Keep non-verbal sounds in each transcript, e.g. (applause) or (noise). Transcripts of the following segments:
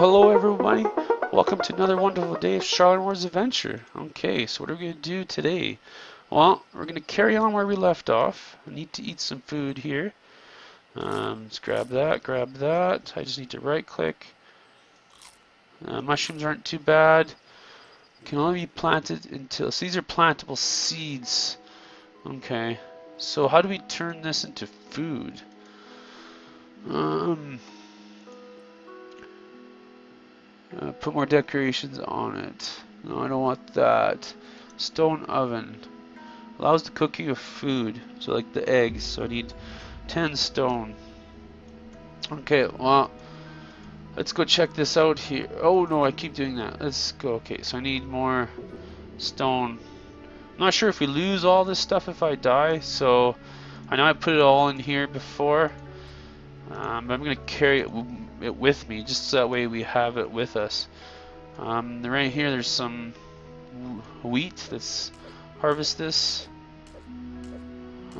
hello everybody. Welcome to another wonderful day of Sharlenwar's Adventure. Okay, so what are we going to do today? Well, we're going to carry on where we left off. I need to eat some food here. Um, let's grab that, grab that. I just need to right click. Uh, mushrooms aren't too bad. Can only be planted until, so these are plantable seeds. Okay, so how do we turn this into food? Um, uh, put more decorations on it. No, I don't want that. Stone oven. Allows the cooking of food. So like the eggs. So I need 10 stone. Okay, well, let's go check this out here. Oh no, I keep doing that. Let's go. Okay, so I need more stone. I'm not sure if we lose all this stuff if I die. So I know I put it all in here before. Um, but I'm going to carry it it with me, just so that way we have it with us. Um, right here, there's some wheat. Let's harvest this.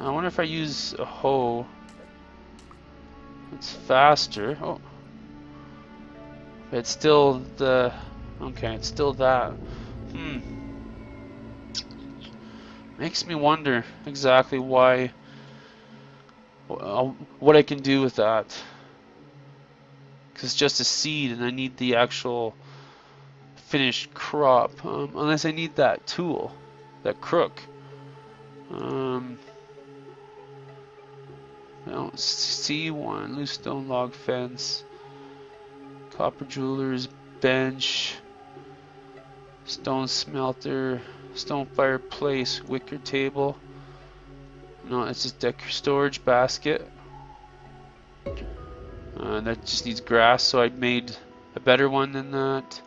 I wonder if I use a hoe. It's faster. Oh, it's still the. Okay, it's still that. Hmm. Makes me wonder exactly why. What I can do with that it's just a seed and I need the actual finished crop um, unless I need that tool that crook. Um, I don't see one. Loose stone log fence copper jewelers bench stone smelter stone fireplace wicker table. No it's just deck storage basket uh, that just needs grass, so I made a better one than that.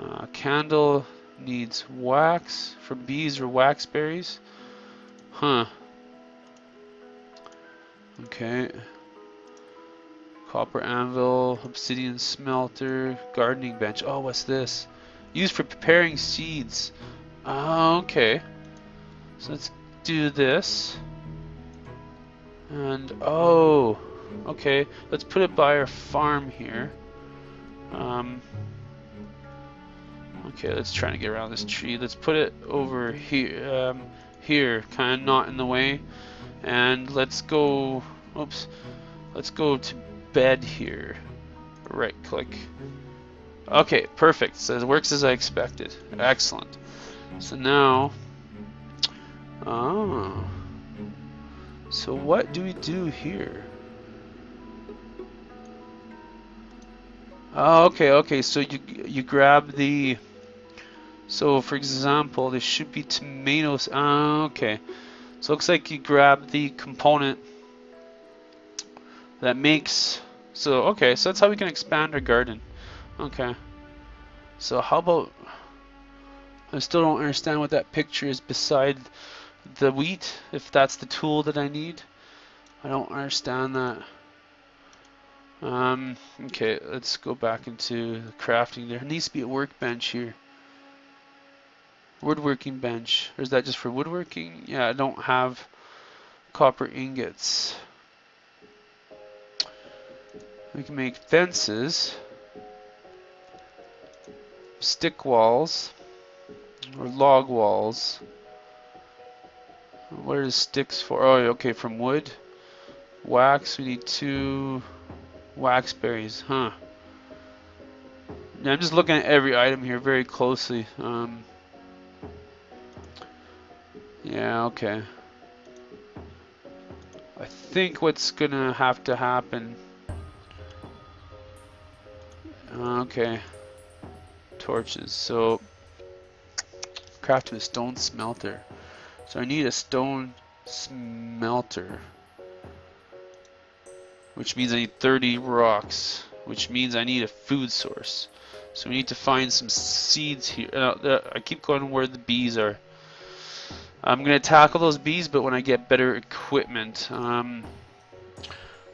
Uh, candle needs wax for bees or wax berries. Huh. Okay. Copper anvil, obsidian smelter, gardening bench. Oh, what's this? Used for preparing seeds. Oh, okay. So let's do this. And, oh. Okay, let's put it by our farm here. Um, okay, let's try to get around this tree. Let's put it over here, um, here, kind of not in the way. And let's go, oops, let's go to bed here. Right click. Okay, perfect. So it works as I expected. Excellent. So now, oh, so what do we do here? Oh, okay, okay. So you you grab the. So for example, there should be tomatoes. Oh, okay. So looks like you grab the component that makes. So okay, so that's how we can expand our garden. Okay. So how about? I still don't understand what that picture is beside the wheat. If that's the tool that I need, I don't understand that. Um, okay, let's go back into crafting. There needs to be a workbench here. Woodworking bench. Or is that just for woodworking? Yeah, I don't have copper ingots. We can make fences, stick walls, or log walls. What are the sticks for? Oh, okay, from wood. Wax, we need two Waxberries, huh. Yeah, I'm just looking at every item here very closely. Um, yeah, okay. I think what's gonna have to happen... Okay. Torches. So, craft a stone smelter. So I need a stone smelter which means I need 30 rocks, which means I need a food source. So we need to find some seeds here. Uh, I keep going where the bees are. I'm going to tackle those bees, but when I get better equipment. Um,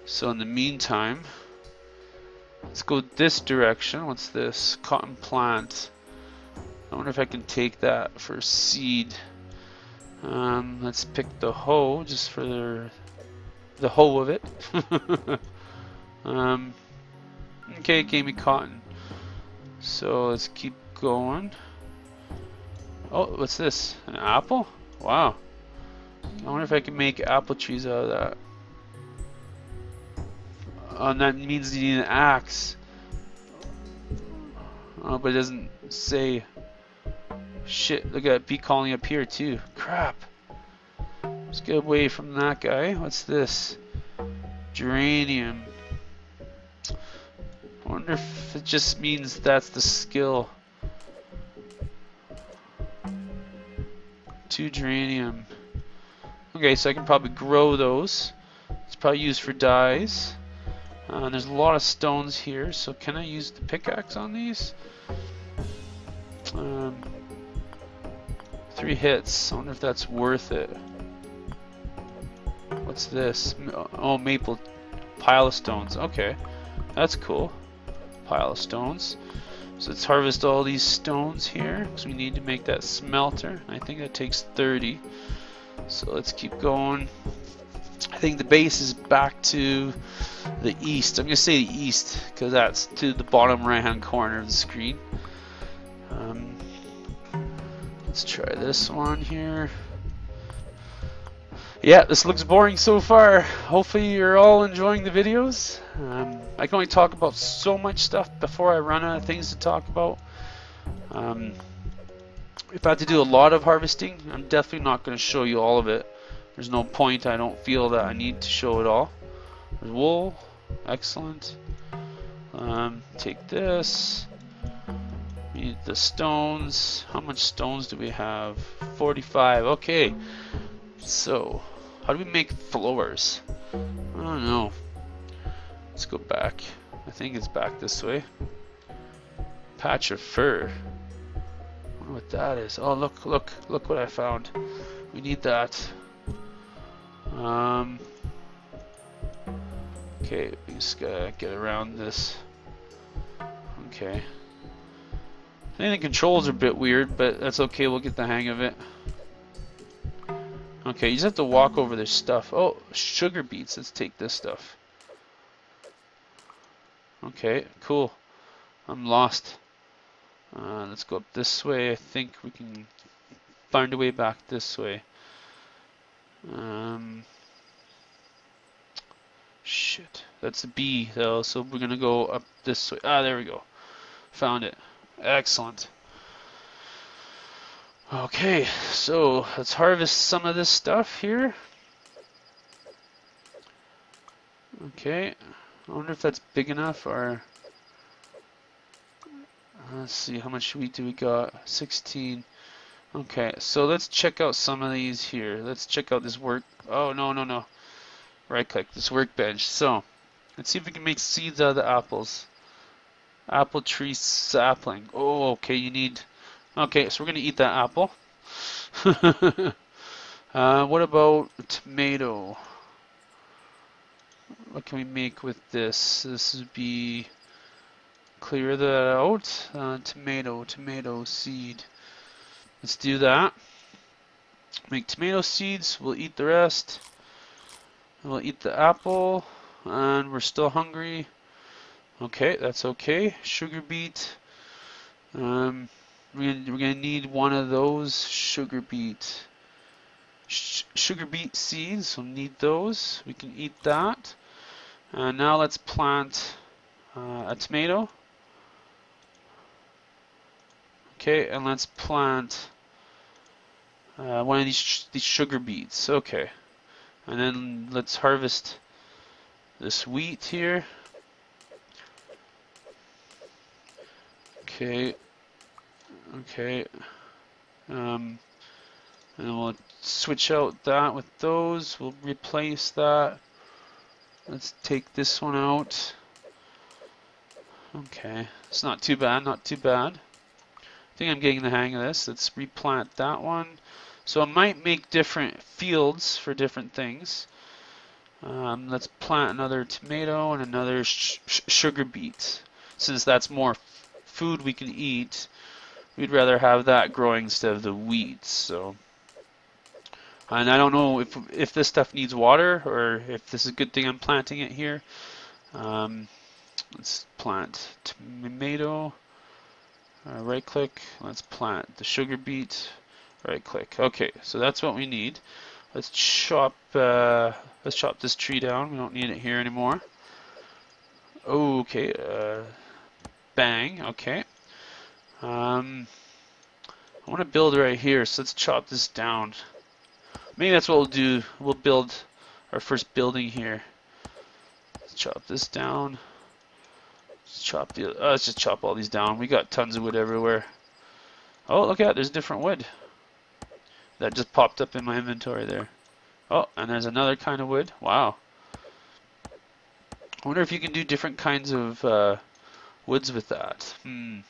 so in the meantime, let's go this direction. What's this? Cotton plant. I wonder if I can take that for seed. Um, let's pick the hoe just for the the whole of it. (laughs) um, okay, gave me cotton. So let's keep going. Oh, what's this? An apple? Wow. I wonder if I can make apple trees out of that. Oh, and that means you need an axe. Oh, but it doesn't say. Shit, look at bee colony up here too. Crap. Let's get away from that guy. What's this? Geranium. I wonder if it just means that's the skill. Two geranium. Okay, so I can probably grow those. It's probably used for dyes. Uh, there's a lot of stones here, so can I use the pickaxe on these? Um, three hits. I wonder if that's worth it. What's this? Oh, maple pile of stones. Okay, that's cool. Pile of stones. So let's harvest all these stones here because we need to make that smelter. I think that takes 30. So let's keep going. I think the base is back to the east. I'm going to say the east because that's to the bottom right hand corner of the screen. Um, let's try this one here. Yeah, this looks boring so far. Hopefully you're all enjoying the videos. Um, I can only talk about so much stuff before I run out of things to talk about. Um, if I had to do a lot of harvesting, I'm definitely not going to show you all of it. There's no point. I don't feel that I need to show it all. There's wool. Excellent. Um, take this. Need the stones. How much stones do we have? 45. Okay. So, how do we make floors? I don't know. Let's go back. I think it's back this way. Patch of fur. I wonder what that is. Oh, look, look, look what I found. We need that. Um. Okay, we just gotta get around this. Okay. I think the controls are a bit weird, but that's okay. We'll get the hang of it. Okay, you just have to walk over this stuff. Oh, sugar beets. Let's take this stuff. Okay, cool. I'm lost. Uh, let's go up this way. I think we can find a way back this way. Um, shit. That's a bee though, so we're gonna go up this way. Ah, there we go. Found it. Excellent. Okay, so let's harvest some of this stuff here. Okay, I wonder if that's big enough or... Uh, let's see, how much wheat do we got? 16. Okay, so let's check out some of these here. Let's check out this work... Oh, no, no, no. Right click, this workbench. So, let's see if we can make seeds out of the apples. Apple tree sapling. Oh, okay, you need... Okay, so we're going to eat that apple. (laughs) uh, what about tomato? What can we make with this? This would be clear that out. Uh, tomato, tomato seed. Let's do that. Make tomato seeds. We'll eat the rest. We'll eat the apple. And we're still hungry. Okay, that's okay. Sugar beet. Um, we're gonna, need one of those sugar beet sh sugar beet seeds. We'll need those. We can eat that. And now let's plant uh, a tomato. Okay, and let's plant uh, one of these these sugar beets. Okay, and then let's harvest this wheat here. Okay, Okay. Um, and we'll switch out that with those. We'll replace that. Let's take this one out. Okay. It's not too bad, not too bad. I think I'm getting the hang of this. Let's replant that one. So I might make different fields for different things. Um, let's plant another tomato and another sugar beet. Since that's more food we can eat, we'd rather have that growing instead of the weeds. So, and I don't know if if this stuff needs water or if this is a good thing I'm planting it here. Um, let's plant tomato. Uh, right click, let's plant the sugar beet. Right click. Okay, so that's what we need. Let's chop. Uh, let's chop this tree down. We don't need it here anymore. Okay. Uh, bang. Okay. Um, I want to build right here, so let's chop this down. Maybe that's what we'll do. We'll build our first building here. Let's chop this down. Let's chop the. Uh, let's just chop all these down. We got tons of wood everywhere. Oh, look at there's different wood. That just popped up in my inventory there. Oh, and there's another kind of wood. Wow. I wonder if you can do different kinds of uh, woods with that. Hmm.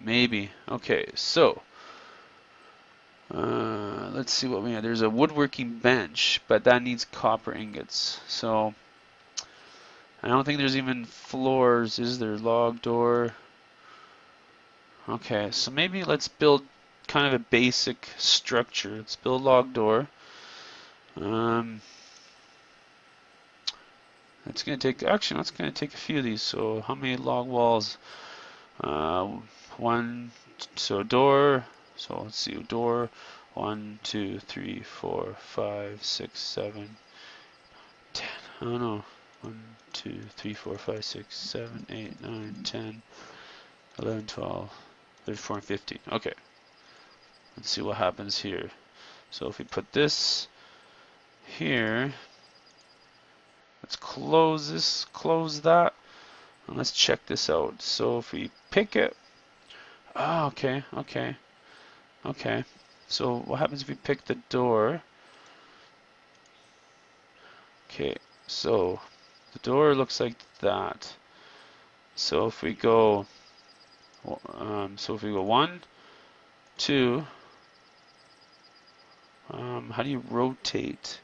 Maybe. Okay, so uh, let's see what we have. There's a woodworking bench, but that needs copper ingots. So I don't think there's even floors. Is there log door? Okay, so maybe let's build kind of a basic structure. Let's build log door. Um, it's going to take, actually, it's going to take a few of these. So how many log walls? Uh, one, so door, so let's see, door, one, two, three, four, five, six, seven, ten. I don't know. One, two, three, four, five, six, seven, eight, nine, ten, eleven, twelve, thirteen, and 15. Okay. Let's see what happens here. So if we put this here, let's close this, close that, and let's check this out. So if we pick it, oh, okay, okay. Okay, so what happens if we pick the door? Okay, so the door looks like that. So if we go, um, so if we go one, two, um, how do you rotate?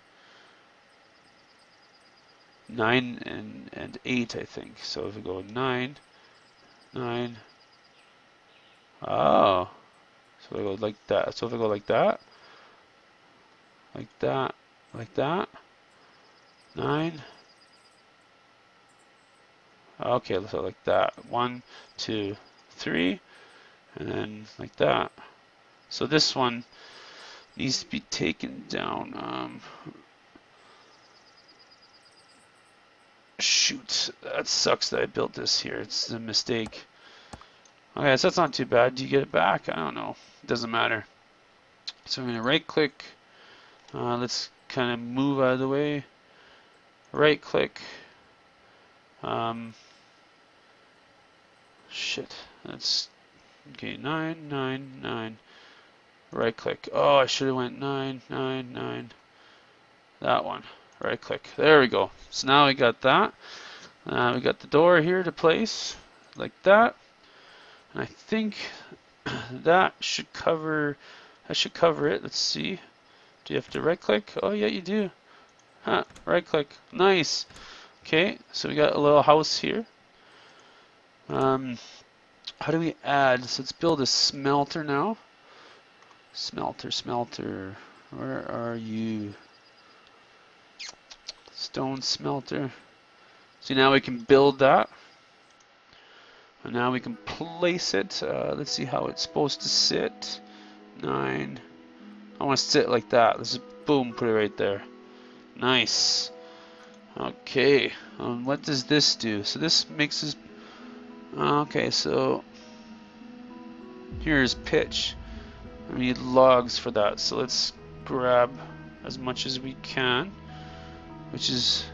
Nine and, and eight, I think. So if we go nine, nine, oh, so I go like that. So I go like that, like that, like that, nine. Okay, so like that. One, two, three, and then like that. So this one needs to be taken down. Um, shoot, that sucks that I built this here. It's a mistake. Okay, so that's not too bad. Do you get it back? I don't know. It doesn't matter. So I'm going to right click. Uh, let's kind of move out of the way. Right click. Um, shit. That's okay. Nine, nine, nine. Right click. Oh, I should have went nine, nine, nine. That one. Right click. There we go. So now we got that. Uh, we got the door here to place like that. And I think (clears throat) that should cover that should cover it. Let's see. Do you have to right click? Oh yeah you do. Huh, right click. Nice. Okay, so we got a little house here. Um, how do we add? So let's build a smelter now. Smelter, smelter. Where are you? Stone smelter. See now we can build that. And now we can place it. Uh, let's see how it's supposed to sit. Nine. I want to sit like that. Let's just boom, put it right there. Nice. Okay. Um, what does this do? So this makes us. Okay, so here's pitch. We need logs for that. So let's grab as much as we can, which is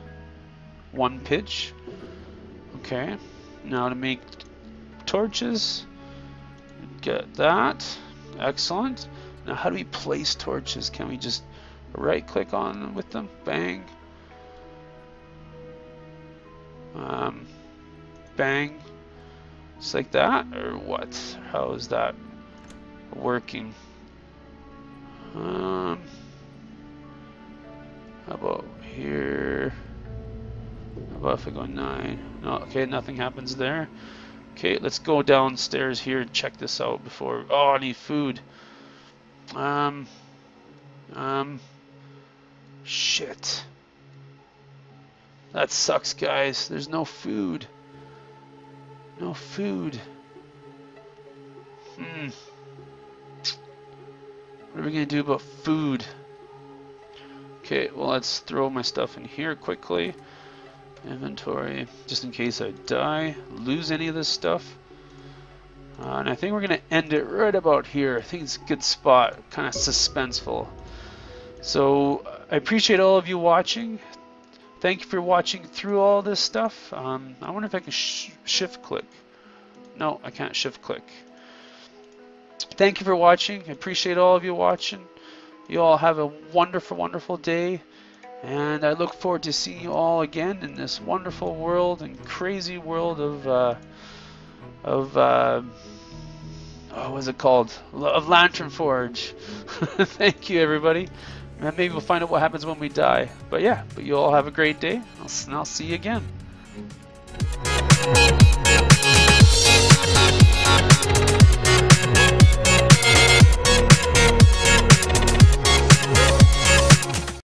one pitch. Okay. Now to make torches. Get that. Excellent. Now how do we place torches? Can we just right click on them with them? Bang. Um, bang. Just like that? Or what? How is that working? Um, how about here? How about if I go 9? No, okay, nothing happens there. Okay, let's go downstairs here and check this out before. Oh, I need food. Um. Um. Shit. That sucks, guys. There's no food. No food. Hmm. What are we going to do about food? Okay, well let's throw my stuff in here quickly. Inventory, just in case I die, lose any of this stuff. Uh, and I think we're going to end it right about here. I think it's a good spot, kind of suspenseful. So I appreciate all of you watching. Thank you for watching through all this stuff. Um, I wonder if I can sh shift click. No, I can't shift click. Thank you for watching. I appreciate all of you watching. You all have a wonderful, wonderful day. And I look forward to seeing you all again in this wonderful world and crazy world of, uh, of, uh, oh, what's it called? Of Lantern Forge. (laughs) Thank you, everybody. And maybe we'll find out what happens when we die. But yeah, but you all have a great day. I'll, I'll see you again.